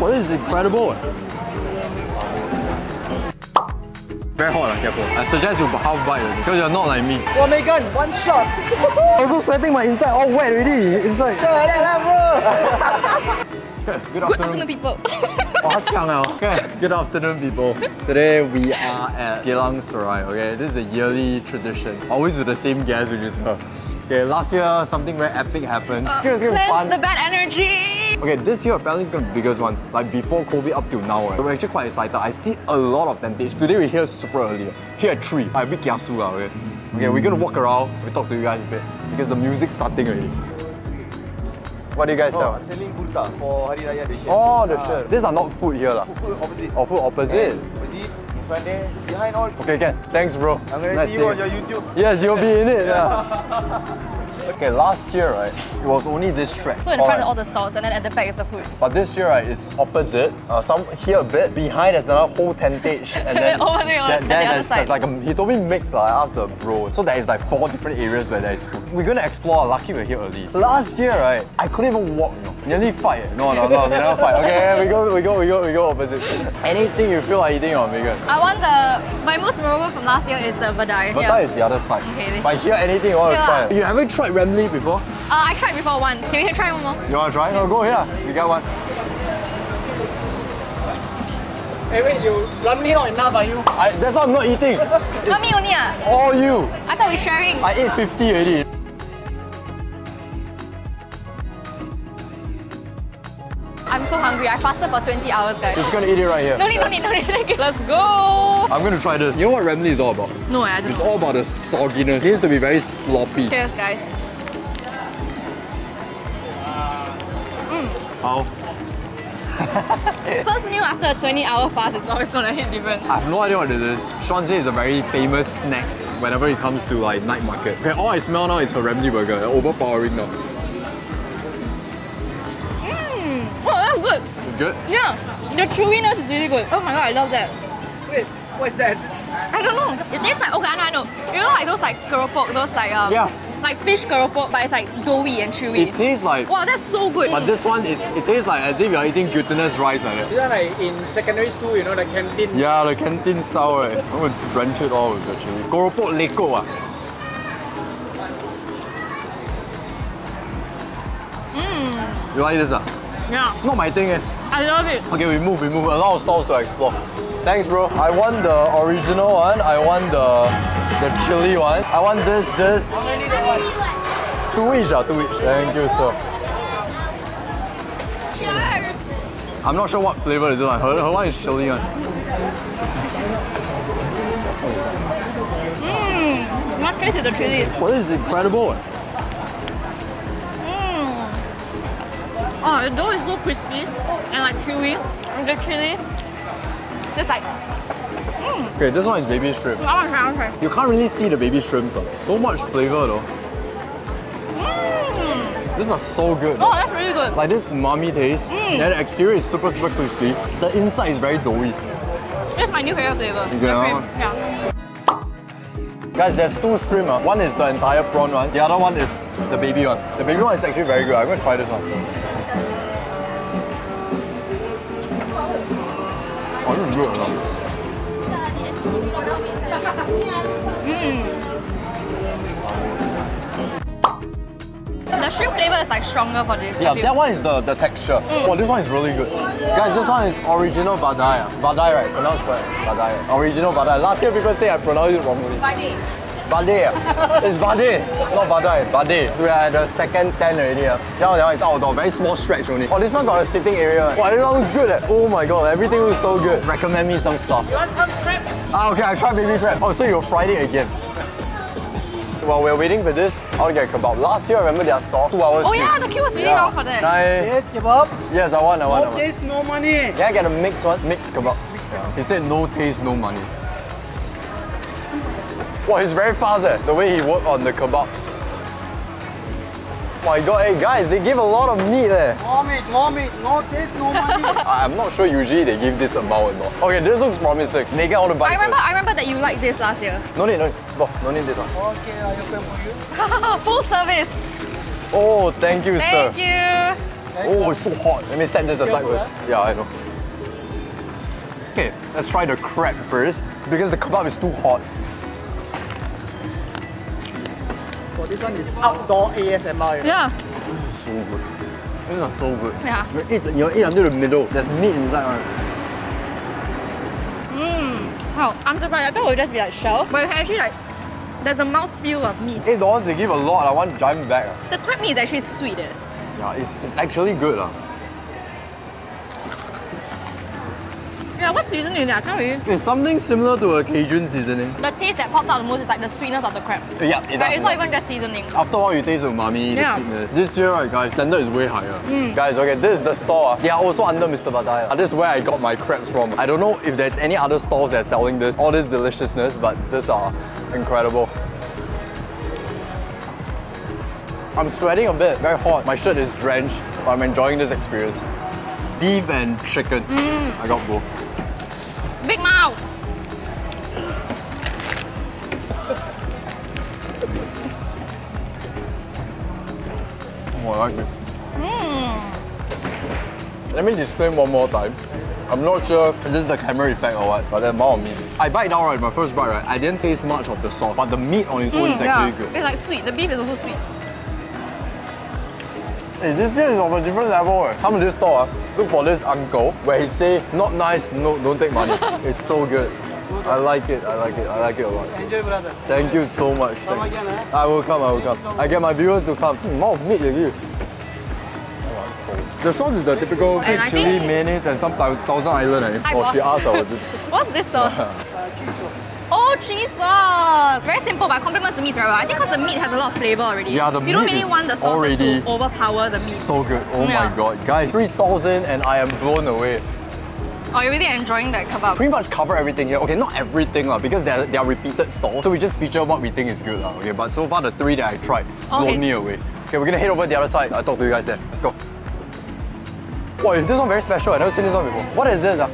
Well, this is incredible. Very hot, uh, careful. I suggest you half bite because you're not like me. Well, Megan, one shot. I'm also sweating my inside all wet already. Inside. Good Good afternoon. afternoon, people. Oh, 强了. Okay. Good afternoon, people. Today we are at Geylang Serai. Okay, this is a yearly tradition. Always with the same guest, which is her. Okay, last year something very epic happened. Uh, It's gonna fun. the bad energy. Okay, this year apparently is going to be the biggest one. Like before COVID up till now, right? We're actually quite excited. I see a lot of tentage. Today we're here super early. Here at 3. I'm a bit kiasu lah, okay? Okay, we're going to walk around. We talk to you guys a bit. Because the music's starting already. What do you guys Oh, sell? I'm selling kurta for Hari Raya. Oh, the Ah, shirt. These are not food here lah. Food opposite. Or food opposite. Opposite, behind all. Okay, can. Thanks, bro. I'm gonna Nice see you on your YouTube. Yes, you'll be in it. Yeah. okay, last year, right, it was only this stretch. So in front Alright. of all the stalls and then at the back is the food. But this year, right, it's opposite. Uh, some here a bit, behind there's another whole tentage, and then Over there, there- on the there other there's, there's like a, he told me mix lah. I asked the bro, so there is like four different areas where there is food. We're gonna explore. Lucky we're here early. Last year, right, I couldn't even walk. You know, nearly fight. No, no, no, we never fight. Okay, we go, we go, we go, we go opposite. Anything you feel like eating on Vegas. I want the, my most memorable from last year is the vadai. But yeah. is the other side. Okay, then. But here, anything you want to try. You haven't tried Ramly before? Uh, I tried before one. Can we try one more? You want to try? No, go here. You get one. Hey, wait, you Ramly not enough, are you? I, that's why I'm not eating. Not me only ah. All you. I thought we sharing. I ate 50 already. I'm so hungry. I fasted for 20 hours, guys. Just gonna eat it right here. No need, no need, no need. Thank you. Let's go. I'm gonna try this. You know what Ramly is all about? No, I don't It's know. all about the sogginess. It needs to be very sloppy. Cheers, guys. How? First meal after a 20 hour fast is always gonna hit different. I have no idea what it is. Sean says it's a very famous snack whenever it comes to like night market. Okay, all I smell now is her Ramly burger. Overpowering now. Mmm. Oh, that's good. It's good? Yeah. The chewiness is really good. Oh my god, I love that. Wait, what's that? I don't know. It tastes like okay, I know, I know. You know like those like keropok, those like um Yeah. Like fish keropok, but it's like doughy and chewy. It tastes like, wow, that's so good. but this one, it, it tastes like as if you're eating glutinous rice like that. This one like in secondary school, you know, the canteen. Yeah, the canteen style, right? I'm gonna drench it all with the chili. Keropok leko ah. Mmm. You like this ah? Yeah. Not my thing eh. I love it. Okay, we move, we move. A lot of stalls to explore. Thanks, bro. I want the original one. I want the the chili one. I want this, this. Two each, ah, two each. Thank you, sir. Cheers. I'm not sure what flavor is this one. Her, her one is chili one. Mmm. Not taste the chili. Well, this is incredible. Mmm. Oh, the dough is so crispy and like chewy. And the chili, just like, mmm. Okay, this one is baby shrimp. I want to try, I want to try. You can't really see the baby shrimp. though. So much flavor though. Mmm. These are so good. Oh, that's really good. Like this umami taste. Mm. Then the exterior is super super crispy. The inside is very doughy. That's my new favorite flavor. You get cream. Yeah. Guys, there's two shrimp. ah. One is the entire prawn one. The other one is the baby one. The baby one is actually very good. I'm going to try this one. The shrimp flavor is like stronger for this. Yeah, that one is the, the texture. Mm. Oh, this one is really good. Guys, this one is original vadai. Vadai, right? Pronounced correct. Vadai. Original vadai. Last year people say I pronounced it wrongly. Vade. Ah. It's Vade, not Vadai. Vade. So we are at the second tent already. ah. That one, that one is outdoor, very small stretch only. Oh, this one got a sitting area. Wow, this one looks good. eh. Oh my god, everything looks so good. Recommend me some stuff. You want some crab? Ah, okay, I tried baby crab. Oh, so you're fried it again. While we're waiting for this, I want to get a kebab. Last year, I remember their store, two hours. Oh queue. yeah, the queue was really Yeah. long for that. Can I- Yes, kebab. Yes, I want, I want, I No want. taste, no money. Can I get a mixed one? Mixed kebab. He said no taste, no money. Wow, he's very fast eh, the way he worked on the kebab. My god, hey guys, they give a lot of meat eh. More meat, more meat. No taste, no money. I- I'm not sure usually they give this amount or not. Okay, this looks promising. Megan, I want to buy I remember, first. I remember that you liked this last year. No need, no need. Oh, no need this one. okay, I open for you. Full service. Oh, thank you, Thank sir. Thank you. Oh, it's so hot. Let me set this aside first. Yeah, I know. Okay, let's try the crab first because the kebab is too hot. This one is outdoor ASMR. Yeah. This is So good. These are so good. Yeah. You eat, you eat until the middle. There's meat inside. Right? Mmm. Wow, I'm surprised. I thought it would just be like shell, but it's actually like there's a mouth feel of meat. Eight dollars they give a lot. I want giant bag. The crab meat is actually sweet. Eh? Yeah, it's, it's actually good. ah. Yeah, what seasoning? I can't really. It's something similar to a Cajun seasoning. The taste that pops out the most is like the sweetness of the crab. Yeah, it But it's not even just seasoning. After all, you taste the umami, Yeah. the sweetness. This year, right, guys, standard is way higher. Guys, okay, this is the store. They are also under Mr. Badai. ah. This is where I got my crabs from. I don't know if there's any other stalls that are selling this, all this deliciousness, but these are incredible. I'm sweating a bit, very hot. My shirt is drenched, but I'm enjoying this experience. Beef and chicken. I got both. Big mouth. Oh, I like it. Mmm. Let me explain one more time. I'm not sure if this is the camera effect or what, but the amount of meat. I bite down right, my first bite right, I didn't taste much of the sauce, but the meat on its own is Mm, yeah. actually good. It's like sweet. The beef is also sweet. Hey, this here is of a different level. Eh. Come to this store, ah, look for this uncle where he say, not nice, no, don't take money. it's so good. I like it, I like it, I like it a lot. Enjoy, brother. Thank you so much. Come Thank- again, eh? I will come, I will come. I get my viewers to come. Hmm, more meat than you. The sauce is the typical And I chili, mayonnaise, and some Thou- Thousand Island. Eh? I Oh, she was- asked about this. What's this sauce? Cheese sauce. Very simple, but complements the meat very well. I think because the meat has a lot of flavor already. Yeah, the You don't really want the sauce already- to overpower the meat. So good. Oh Yeah. my god. Guys, 3,000 and I am blown away. Are you're really enjoying that kebab. Pretty much cover everything here. Okay, not everything lah, because they are, they are repeated stalls. So we just feature what we think is good lah. Okay, but so far the three that I tried All blown me away. Okay, we're gonna head over the other side. I'll talk to you guys there. Let's go. Wow, is this one very special? I've never seen this one before. What is this? ah?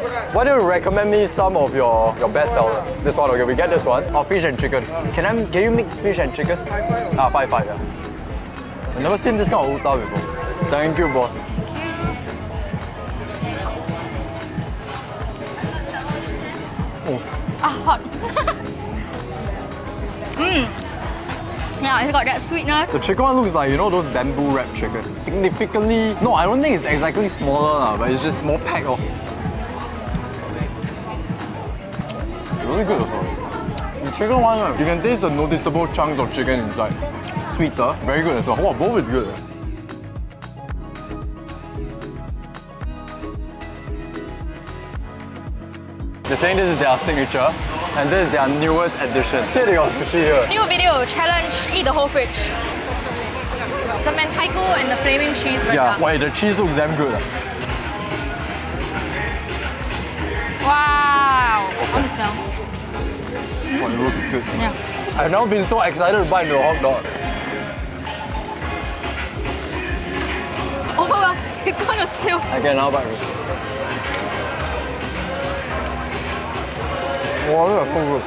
Why don't you recommend me some of your, your best seller? This one, okay, we get this one. Oh, fish and chicken. Can I can you mix fish and chicken? Ah, five five, yeah. I've never seen this kind of otah before. Thank you, boss. Ah, hot. Mmm. Yeah, it's got that sweetness. The chicken one looks like, you know, those bamboo wrap chicken. Significantly, no, I don't think it's exactly smaller, lah, but it's just more packed. Oh. Really good also. The chicken one, you can taste the noticeable chunks of chicken inside. Sweeter, very good as well. Wow, both is good. They're saying this is their signature, and this is their newest addition. See, they got sushi here. New video, challenge, eat the whole fridge. The mentaiko and the flaming cheese right Yeah, now. wait, the cheese looks damn good. Wow. I want to smell. Wow, it looks good. Yeah. I've never been so excited to bite into a hot dog. Oh well, it's gonna spill. I can now bite it. Wow, this is so good.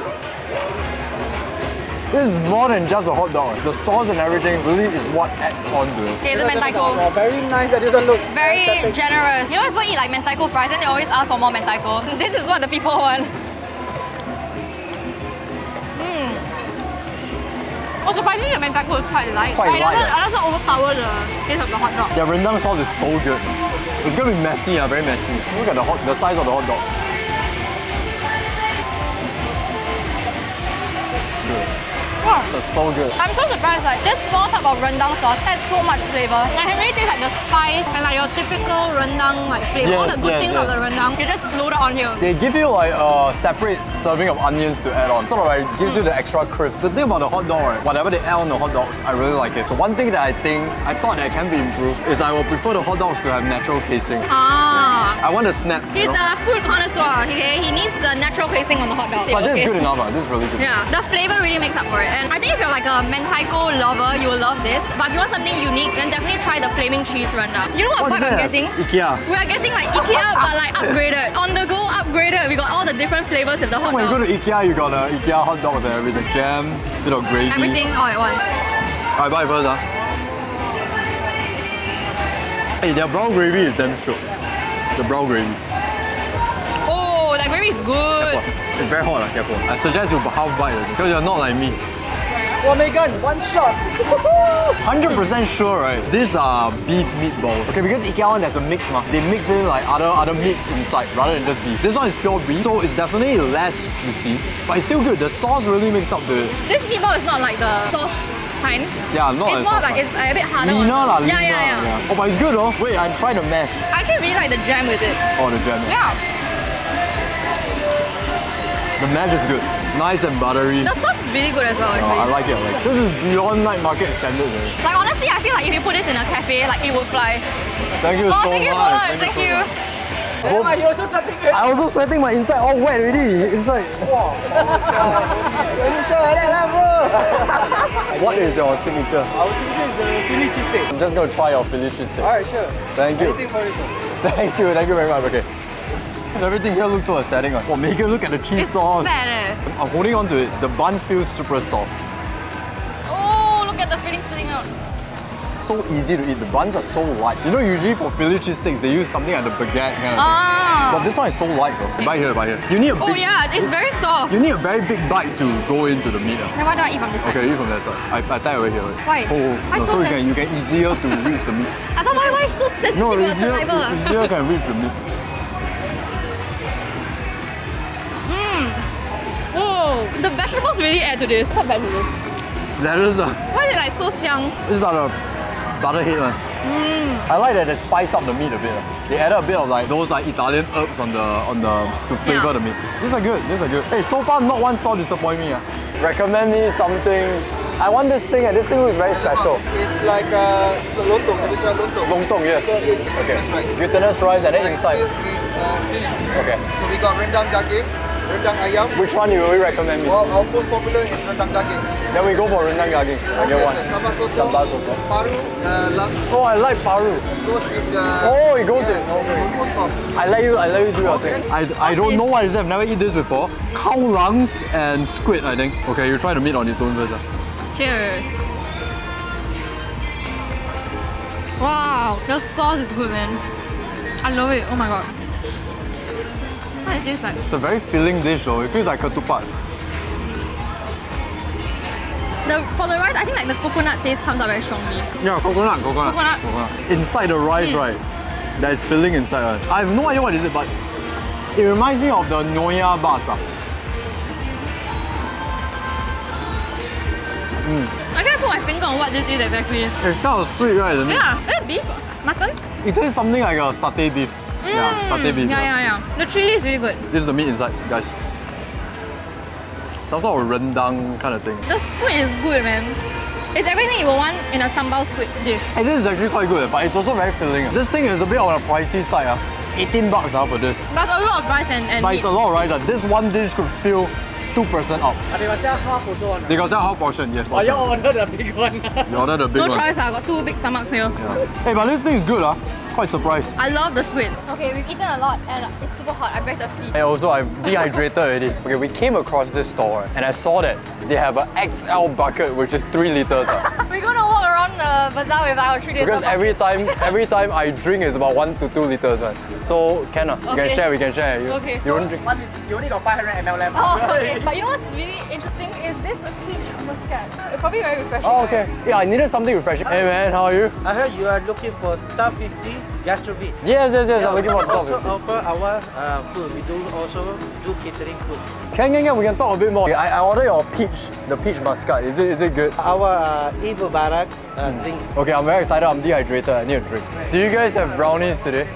This is more than just a hot dog. The sauce and everything really is what adds on to it. Okay, the mentaiko. Oh, very nice. That doesn't look Very aesthetic. generous. You know, people eat like mentaiko fries and they always ask for more mentaiko. This is what the people want. Oh, surprisingly, the mentaiko is quite light. Quite But it light, doesn't, eh? it doesn't overpower the taste of the hot dog. Their rendang sauce is so good. It's gonna be messy, uh, very messy. Look at the hot, the size of the hot dog. Wow. That's so good. I'm so surprised, like this small type of rendang sauce adds so much flavor. I can really taste like the spice and like your typical rendang like flavor. All the Yes, good yes, things yes. of the rendang, you just load it on here. They give you like a separate serving of onions to add on. Sort of like gives you the extra crisp. The thing about the hot dog, right, whatever they add on the hot dogs, I really like it. The one thing that I think, I thought that can be improved is I will prefer the hot dogs to have natural casing. Ah. I want a snap, you He's know? a food connoisseur, okay? He needs the natural casing on the hot dog. But this is good enough, uh. this is really good. Yeah, the flavor really makes up for it. And I think if you're like a mentaiko lover, you will love this. But if you want something unique, then definitely try the flaming cheese rendang. You know what What's vibe I'm getting? Ikea. We are getting like IKEA but like upgraded. On the go upgraded. We got all the different flavors of the hot When you go to Ikea, you got uh, Ikea hot dogs with everything. Jam, of gravy. Everything all at once. I buy first, ah. Hey, their brown gravy is damn shook. The brown gravy. Oh, that gravy is good. It's very hot, careful. I suggest you half bite because you're not like me. Well, Megan, one shot. 100% sure, right? These are beef meatballs. Okay, because Ikea one there's a mix, ma. They mix in like other other meats inside rather than just beef. This one is pure beef, so it's definitely less juicy, but it's still good. The sauce really makes up the This meatball is not like the soft kind. yeah, not it's as more like it's a bit harder. on leaner the- lah, yeah, leaner. yeah, yeah, Oh, but it's good though. Wait, I'm trying the mash. I actually really like the jam with it. Oh, the jam. Yeah. The mash is good. Nice and buttery. The sauce is really good as well, Oh. I like it. Like. This is beyond night market standard, eh? Like honestly, I feel like if you put this in a cafe, like it would fly. Thank you Oh, so thank you so much. much. Thank you. so Oh, much. you also starting to I also sweating my inside all wet already. Inside. what is your signature? Our signature is the Philly cheesesteak. I'm just gonna try your Philly cheesesteak. Alright, sure. Thank you. Anything for it, sir. Thank you. Thank you very much. Okay. Everything here looks so aesthetic. ah. Oh, Megan, look at the cheese It's sauce. eh. I'm holding on to it. The buns feel super soft. Oh, look at the filling spilling out. So easy to eat. The buns are so light. You know, usually for Philly cheesesteaks, they use something like the baguette kind of thing. Ah. But this one is so light, bro. Bite here, bite here. You need a big. Oh yeah, it's very soft. You need a very big bite to go into the meat. ah. Then why don't I eat from this side? Okay, eat from that side. I, I tie over here. Right? Why? Oh, Why no, so so you can, you can easier to reach the meat. I thought why why it's so sensitive No, easier, saliva? easier can reach the meat. The vegetables really add to this. What vegetables? Lettuce, uh, Why is it like so xiang? these are the butter head one. I like that they spice up the meat a bit. They added a bit of like those like Italian herbs on the on the to flavor Yeah. the meat. These are good. These are good. Hey, so far not one store disappoint me. Uh. Recommend me something. I want this thing and this thing looks very special. It's like uh, it's a lontong. Have you tried lontong? Lontong, yes. So it's Okay. glutinous rice. Glutinous rice and then Rice inside. filled with uh, fillings. Okay. So we got rendang daging, rendang ayam. Which one you will recommend me? Well, our most popular is rendang daging. Then we go for rendang daging. I get one. Sambal sotong. Sambal sotong. Paru, uh, lungs Oh, I like paru. goes with the. Oh, it goes yes, in. Okay. on top. I let you, I let you do your thing. I, I don't know what it is. I've never eaten this before. Cow lungs and squid, I think. Okay, you try the meat on its own first. ah. Cheers. Wow, the sauce is good, man. I love it. Oh my god. What it taste like? It's a very filling dish though. It feels like ketupat. The for the rice, I think like the coconut taste comes out very strongly. Yeah, coconut, coconut. Coconut. Inside the rice, Mm. right? That is filling inside. Right? I have no idea what is it, but it reminds me of the Noya bats. ah. I can't put my finger on what this is exactly. It's kind of sweet, right? The meat? Yeah, that's beef. Mutton? It tastes something like a satay beef. Yeah, Mm, satay beef. Yeah, yeah, yeah. The chili is really good. This is the meat inside, guys. Some sort of rendang kind of thing. The squid is good, man. It's everything you would want in a sambal squid dish. Hey, this is actually quite good, but it's also very filling. This thing is a bit on the pricey side. ah. 18 bucks ah, for this. But a lot of rice and, and But meat. it's a lot of rice. ah. This one dish could fill two person up. And they got sell half also on. They got sell half portion, yes. Oh, you portion. order the big one. You order the big No one. choice, I got two big stomachs here. Yeah. Hey, but this thing is good, ah. Quite surprised. I love the squid. Okay, we've eaten a lot and it's super hot. I'm very thirsty. And also, I'm dehydrated already. Okay, we came across this store and I saw that they have an XL bucket, which is three liters. ah. We're gonna walk around the bazaar with our three litres. Because every time, every time I drink is about one to two liters. One. So can ah. You can share. We can share. You, Okay. You don't drink. One, you only got 500 ml left. Oh, okay. But you know what's really interesting is this a peach muscat. It's probably very refreshing. Oh, okay. Yeah, I needed something refreshing. Hey man, how are you? I heard you are looking for top 50 gastrovit. Yes, yes, yes. I'm looking for also 50. offer our uh, food. We do also do catering food. Can, can, can. We can talk a bit more. I, I ordered your peach, the peach muscat. Is it, is it good? Our uh, Eid Mubarak uh, Hmm. drinks. Okay, I'm very excited. I'm dehydrated. I need a drink. Do you guys have brownies today?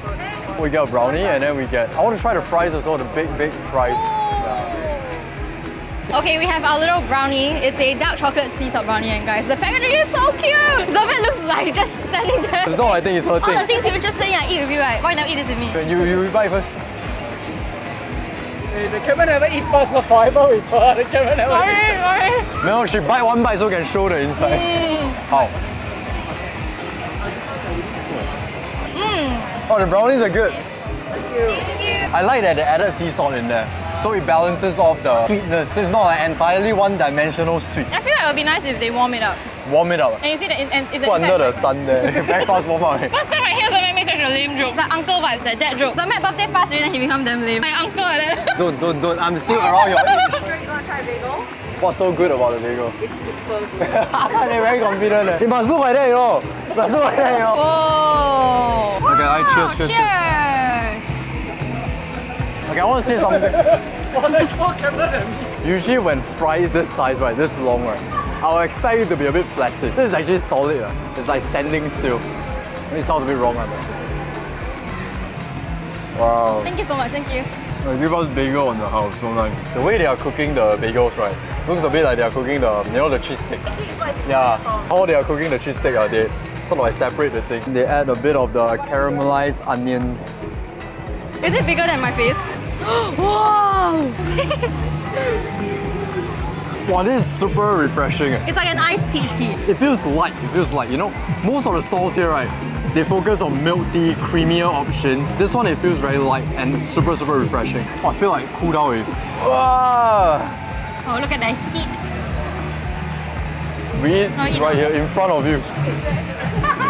We got a brownie and then we get. I want to try the fries also. The big, big fries. Okay, we have our little brownie. It's a dark chocolate sea salt brownie, and guys, the packaging is so cute. Zobet looks like just standing there. It's not. I think it's her All the things you're interested in, I eat with you, right? Why not eat this with me? You, you buy first. The camera never eat first, so forever with her. The camera never Sorry, eat sorry. No, she bite one bite so can show the inside. Mm. How? Mm. Oh, the brownies are good. Thank you. Thank you. I like that they added sea salt in there. So it balances off the sweetness. So it's not like entirely one-dimensional sweet. I feel like it would be nice if they warm it up. Warm it up. And you see that and if the Put under the set- sun there. Very fast warm up. First time I hear something makes a lame joke. It's like uncle vibes, like that joke. So I birthday fast already, then he become damn lame. Like uncle like that. Don't, don't, don't. I'm still around your age. You want to try bagel? What's so good about the bagel? It's super good. They're very confident. Eh. It must look like that, you know. It must look like that, you know. Whoa! Okay, I cheers, cheers, cheers. Cheers! Okay, I want to say something. Usually when fry is this size, right, this long, right, I'll expect it to be a bit flaccid. This is actually solid. Uh. It's like standing still. It sounds a bit wrong, but. Wow. Thank you so much, thank you. They give us bagel on the house, so nice. The way they are cooking the bagels, right, looks a bit like they are cooking the, you know, the cheese stick. Yeah, how they are cooking the cheese stick, uh, they sort of like separate the thing. They add a bit of the caramelized onions. Is it bigger than my face? wow! Wow, this is super refreshing. It's like an iced peach tea. It feels light, it feels light. You know, most of the stalls here, right, they focus on milk tea, creamier options. This one, it feels very light and super, super refreshing. Oh, I feel like cool down with. Wow! Oh, look at the heat. We eat Oh, right here in front of you.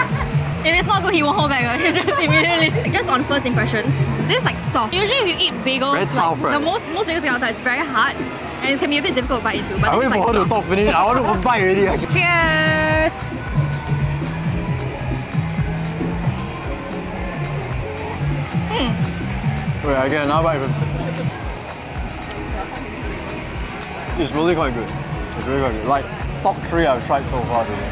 If it's not good, he won't hold back. He just immediately. Like, just on first impression, this is like soft. Usually, if you eat bagels, Very like tough, right? the most most bagels outside, it's very hard, and it can be a bit difficult to bite into. But I wait is for like her to talk finish. I want to bite already. Cheers! Hmm. Wait, I get another bite. It's really quite good. It's really quite good. Like top three I've tried so far today.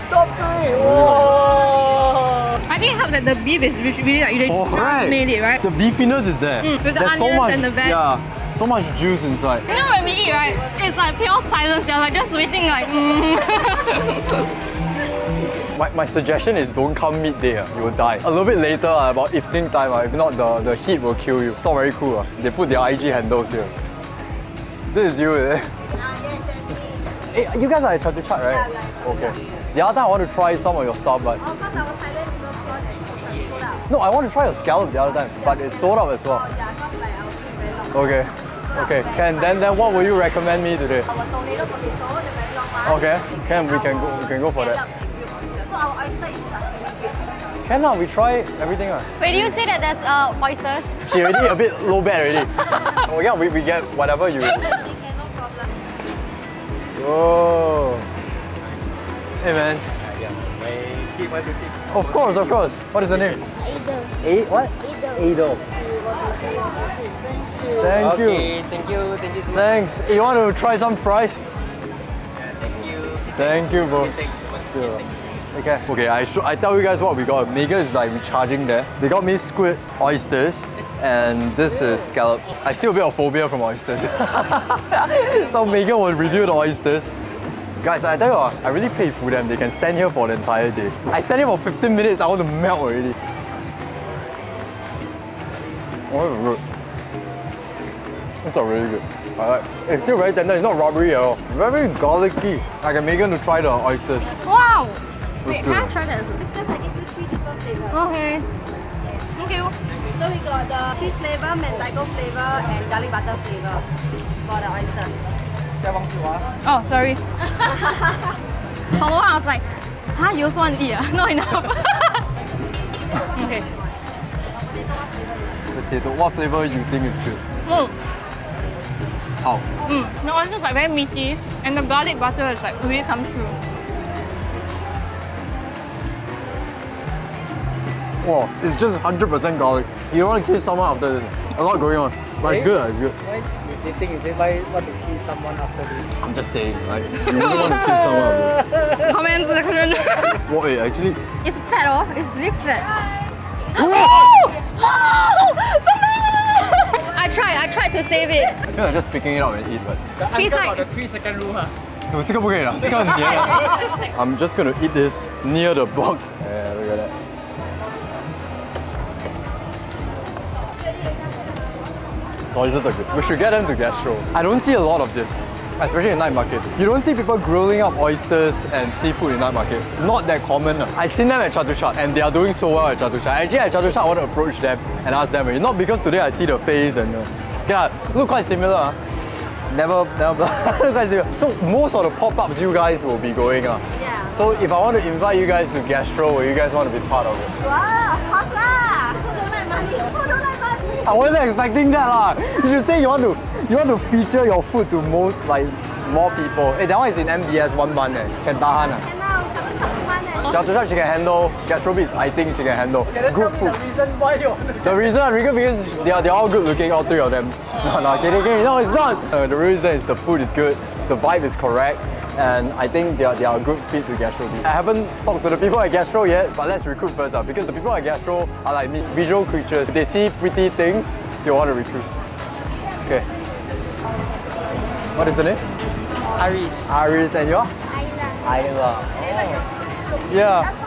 I think it helps that the beef is really, really like they Oh, right. made it, right? The beefiness is there. Mm, with the There's so onions much, and the veg. Yeah, so much juice inside. You know when we eat, right? It's like pure silence. You're like just waiting, like. Mm. My, my suggestion is don't come midday, ah, you will die. A little bit later, ah, about evening time, ah, if not the, the heat will kill you. It's not very cool. ah. They put their IG handles here. This is you, is it? Hey, you guys are at Chatuchak, right? Okay. The other time I want to try some of your stuff, but no, I want to try a scallop the other time, but it's sold out as well. Okay. Okay. Can then then what will you recommend me today? Okay. Can we can go we can go for that. Can now we try everything ah. Wait, do you say that there's uh, oysters? She already a bit low bad already. oh yeah, we, we get whatever you. Whoa. Hey man. Of course, of course. What is the name? A what? Ado. Thank okay, you. thank you, thank you so much. Thanks. You want to try some fries? Thank you. Thank you, bro. Okay, thank you so much. Sure. Okay. Okay, I show, I tell you guys what we got. Mega is like recharging there. They got me squid, oysters, and this is scallop. I still a bit of phobia from oysters. so Mega will review the oysters. Guys, I tell you what, I really paid for them. They can stand here for the entire day. I stand here for 15 minutes, I want to melt already. Oh, that's good. It's not really good. I like. It's still very tender. It's not rubbery at all. Very garlicky. I can make them to try the oysters. Wow! Looks Wait, good. can I try that as well? Okay. Thank you. So we got the cheese flavor, mentaiko flavor, and garlic butter flavor for the oyster. Oh, sorry. For a moment, I was like, huh, you also want to eat? Ah? Not enough. okay. Potato. What flavor you think is good? Mm. How? Mm. The oyster is like very meaty, and the garlic butter is like really comes through. Wow, it's just 100% garlic. You don't want to kiss someone after this. A lot going on. But it's good, it's good. Want to kill someone after this? I'm just saying, right? you wouldn't want to kill someone. Bro. Comment section. what? Wait, actually. It's fat, oh. It's really fat. I tried, I tried to save it. I feel like just picking it up and eat, but. He's like. The three second rule, huh? I'm just gonna eat this near the box Yeah, look at that. Oysters are good. We should get them to gastro. I don't see a lot of this, especially in night market. You don't see people grilling up oysters and seafood in night market. Not that common. ah. I've seen them at Chatuchak and they are doing so well at Chatuchak. Actually at Chatuchak, I want to approach them and ask them. Not because today I see the face and uh, yeah, look quite similar. ah. Never, never. look quite similar. So most of the pop-ups you guys will be going. ah. Yeah. So if I want to invite you guys to gastro, will you guys want to be part of it? Wow, of course lah. I wasn't expecting that lah. You should say you want to you want to feature your food to most like more people. Hey, that one is in MBS one month eh. Can tahan ah. Chatuchak she can handle. Gastrobeats I think she can handle. Good food. The reason why you The reason because because they are, they are all good looking, all three of them. No, no, kidding, kidding. No, it's not. Uh, the reason is the food is good, the vibe is correct, and I think they are, they are a good fit to Gastro. I haven't talked to the people at Gastro yet, but let's recruit first uh, because the people at Gastro are like me, visual creatures. They see pretty things, they want to recruit. Okay. What is the name? Aris. Aris and you are? your? Ayla. Oh. Yeah.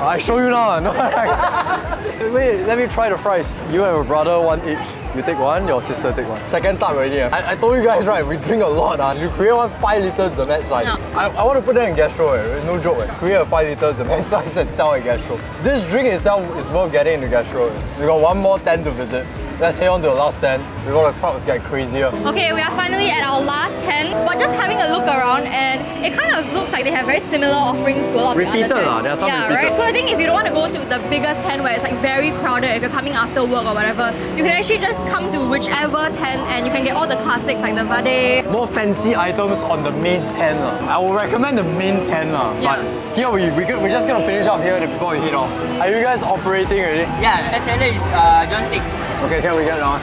I show you now. No. Wait, let me try the fries. You and your brother one each. You take one, your sister take one. Second time already. ah. I, I told you guys right, we drink a lot. Uh. You create one five liters the next size. No. I, I want to put that in gastro. Eh. No joke. Eh. Create a five liters the next size and sell at gastro. This drink itself is worth getting into gastro. eh. We got one more tent to visit. Let's head on to the last tent before the crowds get crazier. Okay, we are finally at our last tent. We're just having a look around and it kind of looks like they have very similar offerings to a lot of Repeated the other lah, tents. there are some yeah, repeated. right? So I think if you don't want to go to the biggest tent where it's like very crowded, if you're coming after work or whatever, you can actually just come to whichever tent and you can get all the classics like the vade. more fancy items on the main tent. lah. I will recommend the main tent, lah. Yeah. but here we, we, we're just gonna finish up here before we head off. Are you guys operating already? Yeah, SLA is uh, John Stick. Okay, can we get on?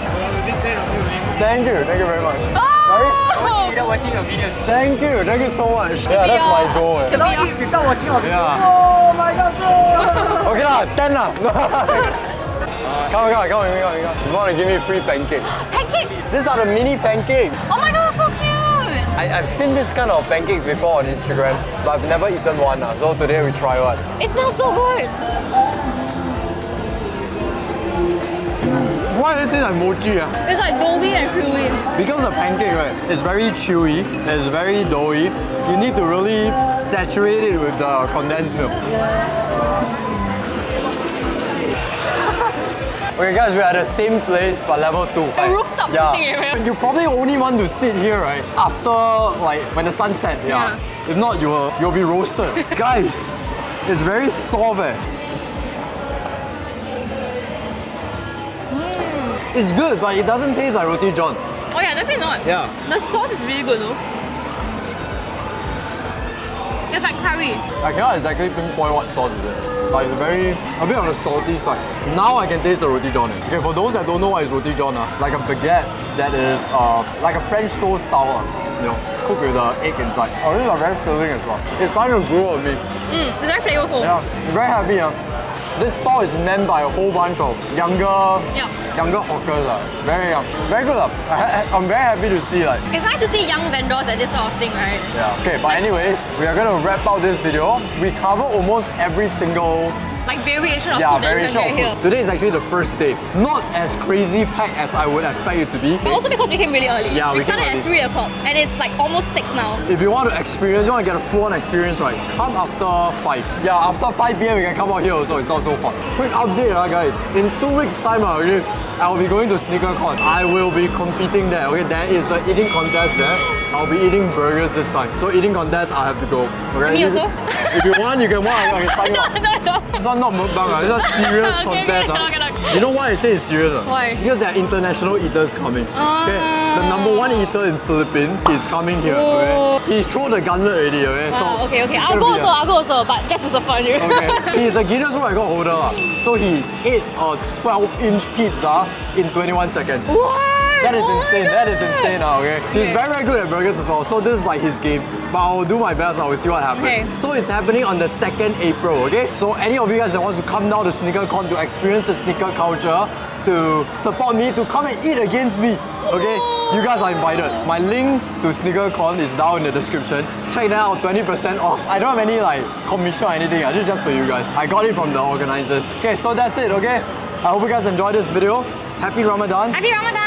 Thank you, thank you very much. Oh! Without watching your videos. Thank you, thank you so much. Yeah, that's my goal. eh. Cannot eat without watching your videos. Oh my god, bro! Okay lah, 10 lah. come on, come on, come on, come on, come on. You want to give me free pancakes? Pancake! These are the mini pancakes. Oh my god, so cute! I, I've seen this kind of pancakes before on Instagram, but I've never eaten one. lah. So today we try one. It smells so good! Why it taste like mochi? ah? It's like doughy and chewy. Because the pancake, right, it's very chewy, it's very doughy. You need to really saturate it with the condensed milk. Okay guys, we're at the same place but level 2. A rooftop sitting area. You probably only want to sit here, right, after like when the sun set, yeah. Yeah. If not, you will, you'll be roasted. guys, it's very soft eh. It's good, but it doesn't taste like roti john. Oh yeah, definitely not. Yeah. The sauce is really good though. It's like curry. I cannot exactly pinpoint what sauce is it. But it's very, a bit on the salty side. Now I can taste the roti john. Okay, for those that don't know what is roti john, uh, like a baguette that is uh, like a French toast style, uh, you know, cooked with the egg inside. Oh, these are very filling as well. It's starting to grow on me. Mm, it's very flavorful. Yeah, I'm very happy. Uh. This stall is manned by a whole bunch of younger, Yeah. younger hawkers. Uh. Very, young. very good. Uh. I, I'm very happy to see like It's nice to see young vendors at this sort of thing, right? yeah. Okay, but anyways, we are gonna wrap up this video. We cover almost every single Like variation of yeah, food that you get here. Today is actually the first day. Not as crazy packed as I would expect it to be. But also because we came really early. Yeah, we we started came at 3 o'clock and it's like almost 6 now. If you want to experience, you want to get a full-on experience, right? Come after 5. Yeah, after 5 p.m. you can come out here also, it's not so hot. Quick update, uh, guys. In two weeks' time, uh, okay, I will be going to SneakerCon. I will be competing there, okay? There is an eating contest there. I'll be eating burgers this time. So eating contest, I have to go. Okay? Me If- also? If you want, you can want, I can sign you up. no, no. This one not mukbang, ah. this one serious Okay, okay, contest. ah. cannot, cannot. You know why I say it's serious? ah? Why? Because there are international eaters coming. Okay? The number one eater in Philippines is coming here. Okay? Oh. He threw the gauntlet already. Okay? So okay, okay. I'll go also, I'll go also, but just to support you. Okay. He's a Guinness World Record holder. So he ate a 12 inch pizza in 21 seconds. what? That is Oh insane. That is insane now, okay? He's very, very good at burgers as well. So this is like his game. But I will do my best. I will see what happens. Okay. So it's happening on the 2nd April, okay? So any of you guys that wants to come down to SneakerCon to experience the sneaker culture, to support me, to come and eat against me, okay? You guys are invited. My link to SneakerCon is down in the description. Check that out, 20% off. I don't have any like commission or anything. I just just for you guys. I got it from the organizers. Okay, so that's it, okay? I hope you guys enjoyed this video. Happy Ramadan Happy Ramadan!